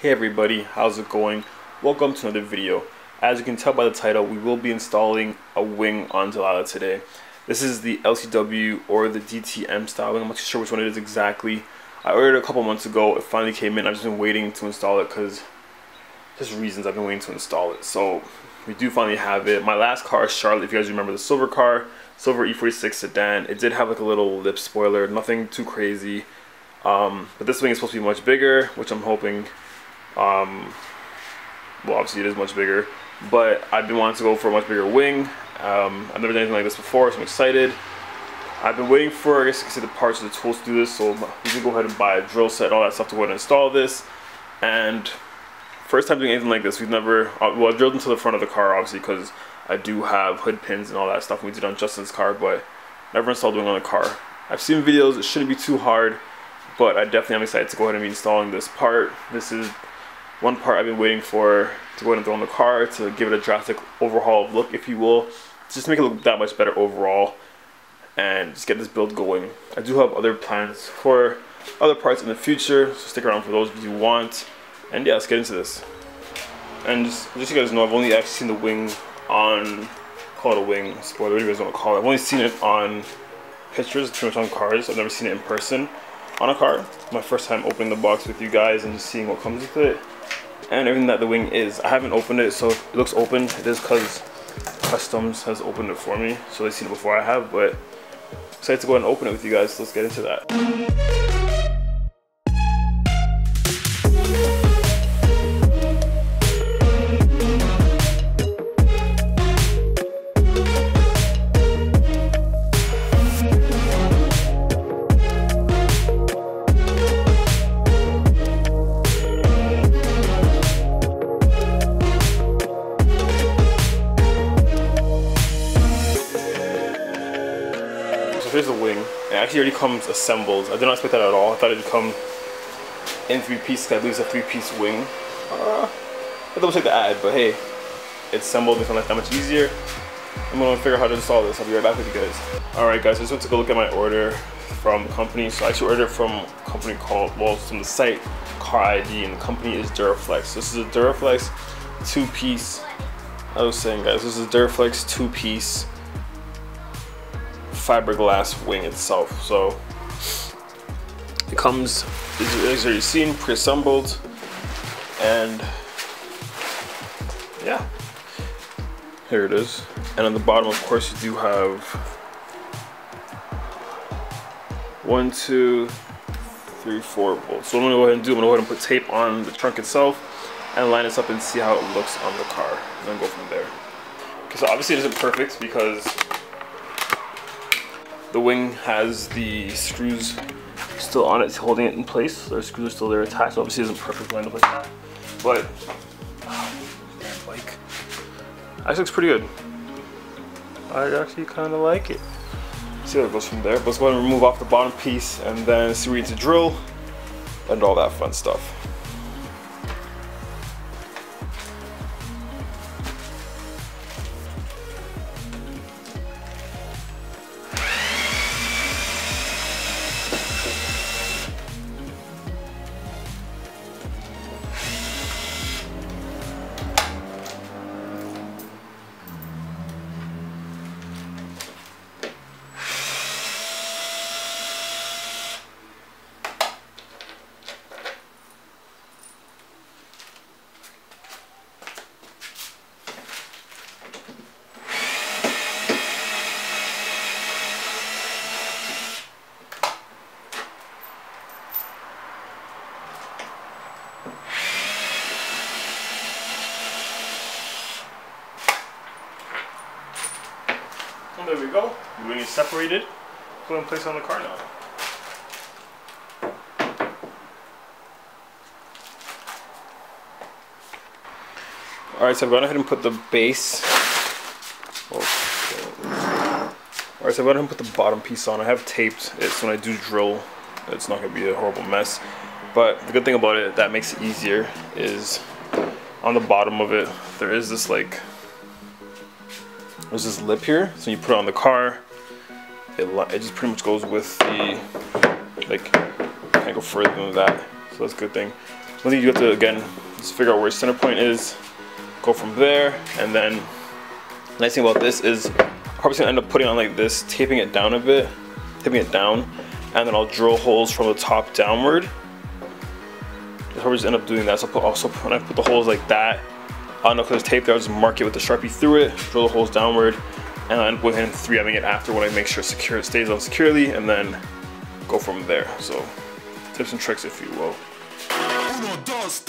Hey everybody, how's it going? Welcome to another video. As you can tell by the title, we will be installing a wing on Delilah today. This is the LCW or the DTM style wing. I'm not too sure which one it is exactly. I ordered it a couple months ago. It finally came in. I've just been waiting to install it because just reasons I've been waiting to install it. So we do finally have it. My last car, Charlotte, if you guys remember the silver car, silver E46 sedan. It did have like a little lip spoiler, nothing too crazy. Um, but this wing is supposed to be much bigger, which I'm hoping um, well, obviously it is much bigger, but I've been wanting to go for a much bigger wing. Um, I've never done anything like this before, so I'm excited. I've been waiting for, I guess you can see the parts of the tools to do this, so we can go ahead and buy a drill set, all that stuff to go ahead and install this. And first time doing anything like this, we've never, uh, well, I drilled into the front of the car, obviously, because I do have hood pins and all that stuff we did on Justin's car, but never installed wing on a car. I've seen videos, it shouldn't be too hard, but I definitely am excited to go ahead and be installing this part. This is one part I've been waiting for to go ahead and throw in the car to give it a drastic overhaul look, if you will, just make it look that much better overall and just get this build going. I do have other plans for other parts in the future, so stick around for those if you want. And yeah, let's get into this. And just, just so you guys know, I've only actually seen the wing on, call it a wing, spoiler, whatever you guys want to call it. I've only seen it on pictures, too much on cars. I've never seen it in person on a car. My first time opening the box with you guys and just seeing what comes with it and everything that the wing is. I haven't opened it, so it looks open. It is because Customs has opened it for me, so they've seen it before I have, but excited to go ahead and open it with you guys. Let's get into that. Already comes assembled. I did not expect that at all. I thought it'd come in three pieces. I believe it's a three piece wing. Uh, I double check the ad, but hey, it's assembled. It's gonna that much easier. I'm gonna figure out how to install this. I'll be right back with you guys. All right, guys. I just went to go look at my order from the company. So I actually ordered from a company called, well, from the site CARiD, and the company is Duraflex. This is a Duraflex two piece. I was saying, guys, this is a Duraflex two piece fiberglass wing itself. So it comes, as you've seen, pre-assembled, and yeah, here it is. And on the bottom, of course, you do have one, two, three, four bolts. So I'm gonna go ahead and do, I'm gonna go ahead and put tape on the trunk itself and line this up and see how it looks on the car, and then go from there. Okay, so obviously it isn't perfect because the wing has the screws still on it, holding it in place. The screws are still there attached. So Obviously, isn't perfect lined up like that, but like actually looks pretty good. I actually kind of like it. See how it goes from there. But let's go ahead and remove off the bottom piece and then see where we need to drill and all that fun stuff. Separated. Put in place on the car now. Alright, so I've gone ahead and put the base. Alright, so I've gone ahead and put the bottom piece on. I have taped it so when I do drill, it's not going to be a horrible mess. But the good thing about it that makes it easier is on the bottom of it, there is this like there's this lip here, so you put it on the car, it, it just pretty much goes with the, like, can't go further than that, so that's a good thing. One thing you have to again just figure out where center point is, go from there, and then nice thing about this is I'm probably gonna end up putting on like this, taping it down a bit, taping it down, and then I'll drill holes from the top downward. I'll probably just end up doing that. So I'll put also when I put the holes like that, I'll know because tape there, I'll just mark it with the Sharpie through it, drill the holes downward, and then go ahead and 3Ming it after when I make sure secure it stays on securely, and then go from there. So tips and tricks if you will. Uno, dos,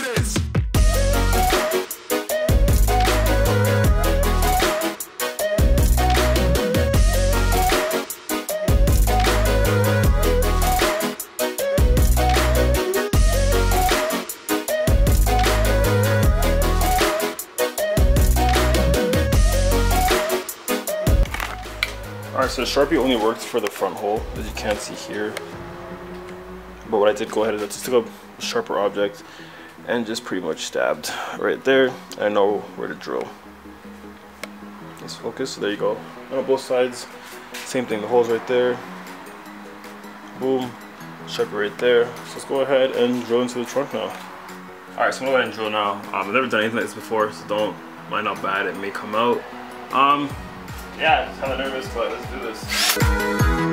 tres. Alright, so Sharpie only works for the front hole, as you can't see here. But what I did go ahead is I just took a sharper object and just pretty much stabbed right there. I know where to drill. Let's focus, so there you go. And on both sides, same thing, the hole's right there. Boom, sharper right there. So let's go ahead and drill into the trunk now. Alright, so I'm gonna go ahead and drill now. Um, I've never done anything like this before, so don't mind how bad it may come out. Um, yeah, I'm just hella nervous, but let's do this.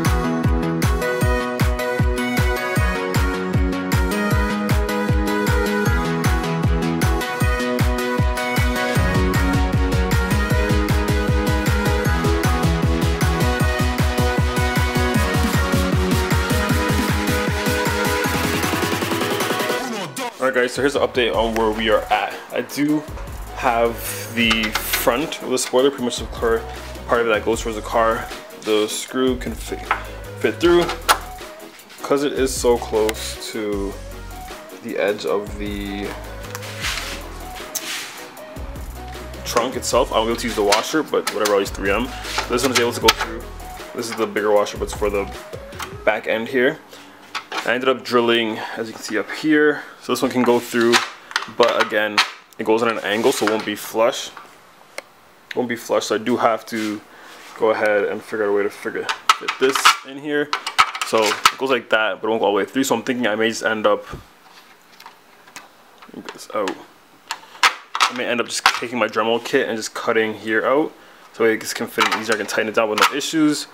Alright guys, so here's an update on where we are at. I do have the front of the spoiler pretty much secure part of it that goes towards the car, the screw can fit, fit through. Because it is so close to the edge of the trunk itself, I won't be able to use the washer, but whatever, I'll use 3M. This one is able to go through. This is the bigger washer, but it's for the back end here. I ended up drilling, as you can see up here. So this one can go through, but again, it goes at an angle, so it won't be flush won't be flush so I do have to go ahead and figure out a way to figure fit this in here. So it goes like that but it won't go all the way through so I'm thinking I may just end up this out. I may end up just taking my Dremel kit and just cutting here out so it can fit in easier I can tighten it down with no issues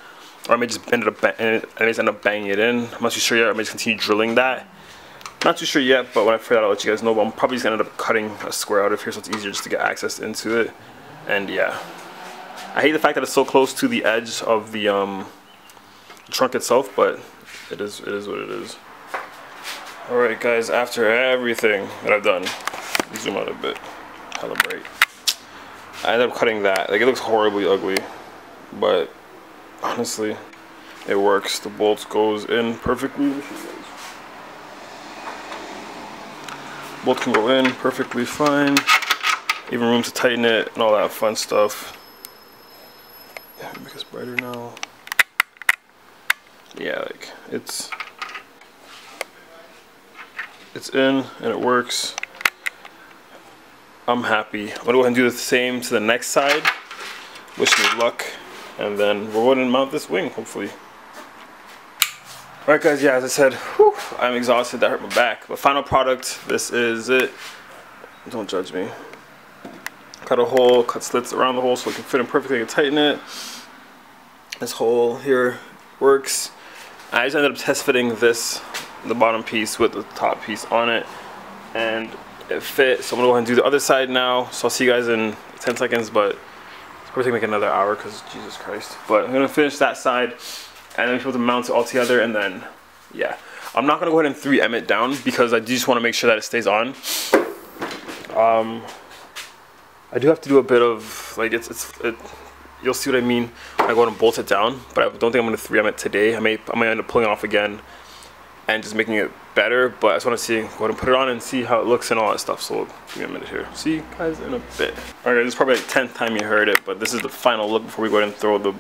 or I may just end up and I may just end up banging it in. I'm not too sure yet I may just continue drilling that. Not too sure yet, but when I figure that out, I'll let you guys know. But I'm probably just gonna end up cutting a square out of here so it's easier just to get access into it and yeah. I hate the fact that it's so close to the edge of the um, trunk itself but it is it is what it is. Alright guys after everything that I've done zoom out a bit. Calibrate. I ended up cutting that. Like it looks horribly ugly but honestly it works. The bolts goes in perfectly. Bolt can go in perfectly fine even room to tighten it and all that fun stuff. Yeah, make it brighter now. Yeah, like it's it's in and it works. I'm happy. I'm gonna go ahead and do the same to the next side. Wish me luck. And then we're going to mount this wing, hopefully. Alright guys, yeah, as I said, whew, I'm exhausted, that hurt my back. But final product, this is it. Don't judge me cut a hole, cut slits around the hole so it can fit in perfectly and tighten it. This hole here works. I just ended up test fitting this, the bottom piece with the top piece on it, and it fit. So I'm gonna go ahead and do the other side now. So I'll see you guys in 10 seconds, but it's probably take like another hour because Jesus Christ. But I'm gonna finish that side, and then be able to mount it all together, and then, yeah. I'm not gonna go ahead and 3M it down because I just wanna make sure that it stays on. Um, I do have to do a bit of like it's it's it, you'll see what I mean I go and bolt it down but I don't think I'm gonna 3M it today. I may I may end up pulling it off again and just making it better but I just want to see go ahead and put it on and see how it looks and all that stuff so give me a minute here. See you guys in a bit. Alright this is probably like 10th time you heard it but this is the final look before we go ahead and throw the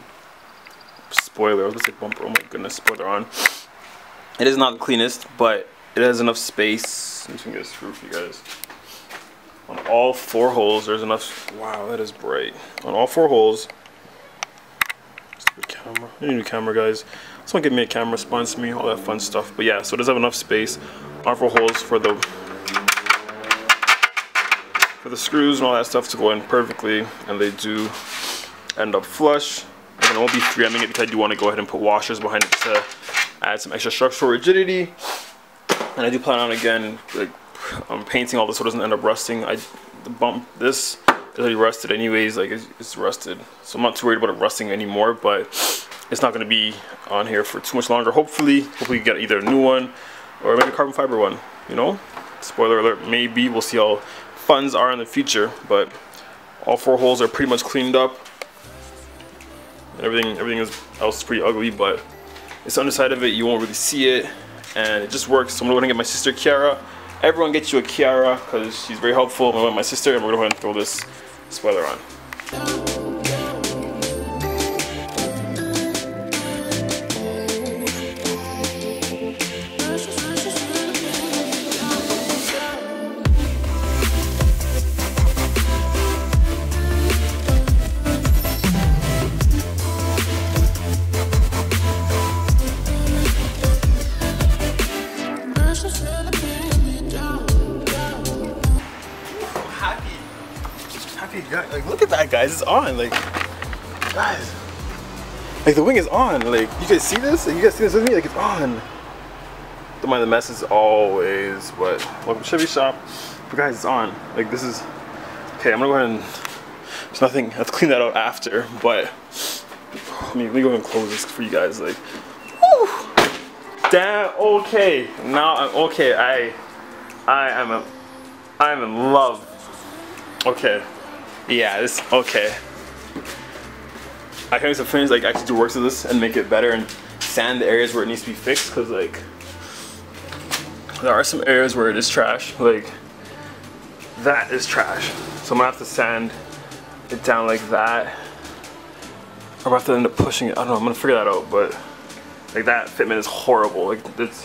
spoiler gonna say bumper oh my goodness spoiler on. It is not the cleanest but it has enough space. Just gonna get a screw for you guys on all four holes there's enough wow that is bright. on all four holes. Camera. I need a camera guys. Someone give me a camera sponsor me all that fun stuff. But yeah so it does have enough space. On four holes for the for the screws and all that stuff to go in perfectly, and they do end up flush. And it won't be 3Ming it because I do want to go ahead and put washers behind it to add some extra structural rigidity. And I do plan on again, like, I'm painting all this so it doesn't end up rusting. I the bump this is already rusted anyways, like it's, it's rusted. So I'm not too worried about it rusting anymore, but it's not going to be on here for too much longer. Hopefully, hopefully you get either a new one or maybe a carbon fiber one, you know? Spoiler alert, maybe we'll see how funds are in the future, but all four holes are pretty much cleaned up. Everything, everything is, else is pretty ugly, but it's the side of it, you won't really see it, and it just works. So I'm gonna get my sister Kiara. Everyone gets you a Kiara because she's very helpful. I'm gonna my sister, and we're gonna go ahead and throw this spoiler on. Like, look at that, guys. It's on. Like, guys. Like, the wing is on. Like, you guys see this? You guys see this with me? Like, it's on. Don't mind the mess as always, but welcome to Chevy Shop. But guys, it's on. Like, this is... Okay, I'm gonna go ahead and... There's nothing... Let's clean that out after, but... Let me, let me go ahead and close this for you guys. Like, whew. Damn, okay. Now I'm okay. I... I am a... I'm in love. Okay. Yeah, this, okay. I can use some finish, like actually do work to this and make it better and sand the areas where it needs to be fixed because like there are some areas where it is trash. Like that is trash. So I'm gonna have to sand it down like that. Or I have to end up pushing it. I don't know, I'm gonna figure that out, but like that fitment is horrible. Like that's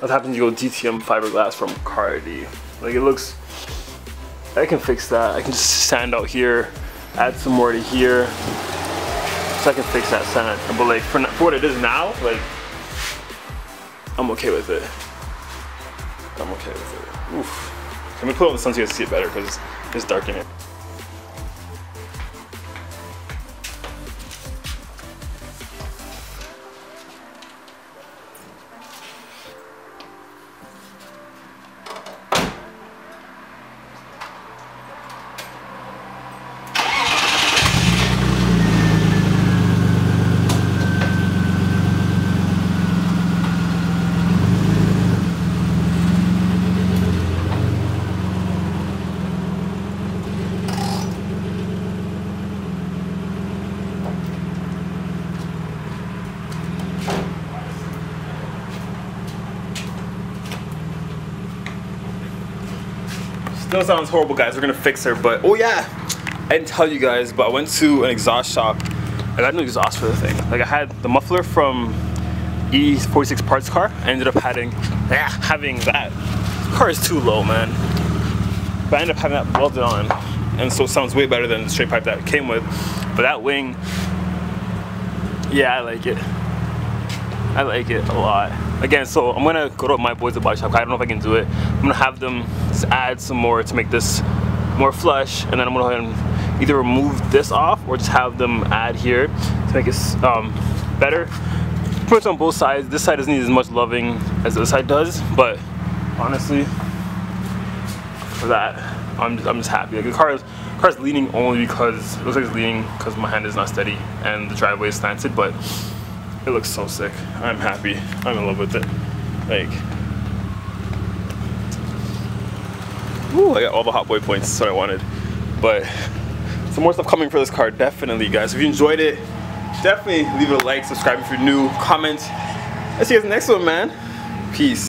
what happens you go DTM fiberglass from CARiD. Like it looks I can fix that. I can just sand out here, add some more to here. So I can fix that sand. But like for, for what it is now, like I'm okay with it. I'm okay with it. Oof. Let me put on the sun so you guys see it better because it's dark in here. Still sounds horrible, guys. We're gonna fix her, but oh yeah, I didn't tell you guys, but I went to an exhaust shop. I got no exhaust for the thing. Like I had the muffler from E46 parts car. I ended up having, yeah, having that. car is too low, man. But I ended up having that welded on, and so it sounds way better than the straight pipe that it came with. But that wing, yeah, I like it. I like it a lot. Again so i'm gonna go to my boys at body shop. I don't know if i can do it. I'm gonna have them add some more to make this more flush and then i'm gonna go ahead and either remove this off or just have them add here to make it um, better. Pretty much on both sides. This side doesn't need as much loving as this side does but honestly for that i'm just, I'm just happy. Like the car is car is leaning only because it looks like it's leaning because my hand is not steady and the driveway is slanted but it looks so sick. I'm happy. I'm in love with it. Like, woo, I got all the hot boy points. That's what I wanted. But some more stuff coming for this car, definitely, guys. If you enjoyed it, definitely leave it a like, subscribe if you're new, comment. I'll see you guys next one, man. Peace.